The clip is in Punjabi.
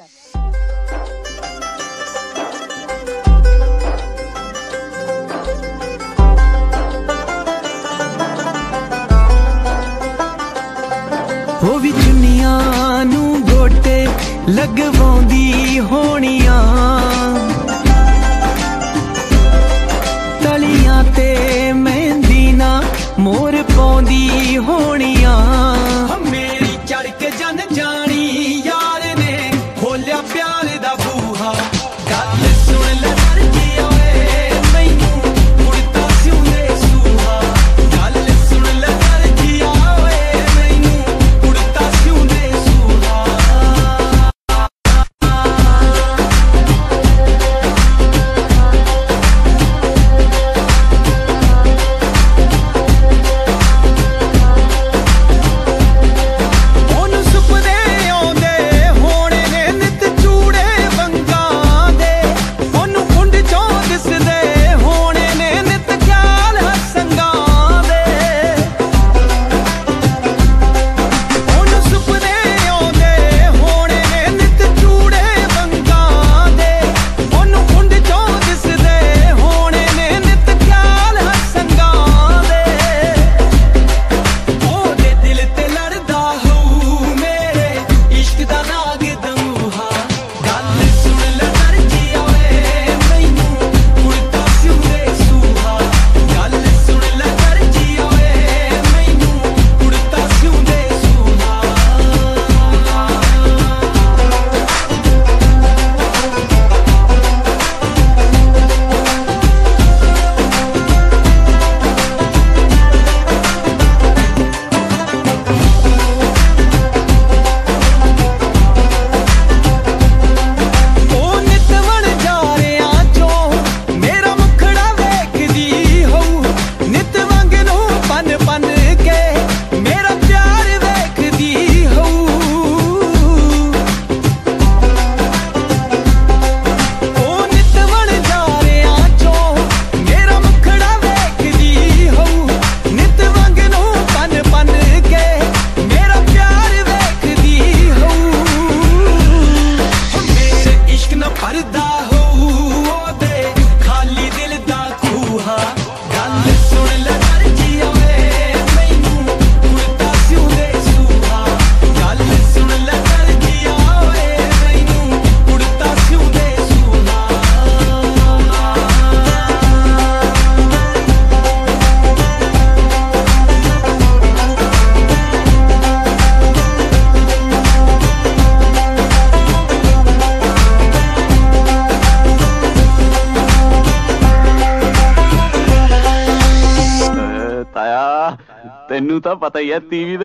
ਨਮਸਕਾਰ ਉਹ ਵੀ ਦੁਨੀਆ ਨੂੰ ਗੋਟੇ ਲਗਵਾਉਂਦੀ ਹੋਣੀਆਂ। ਤਲੀਆਂ ਤੇ ਮਹਿੰਦੀ ਨਾ ਮੋਰ ਪਾਉਂਦੀ ਹੋਣੀਆਂ। ਮੇਰੀ ਚੜ ਕੇ ਜਨ ਜਾਣ மருதா ताया तेनू तो पता ही है टीवी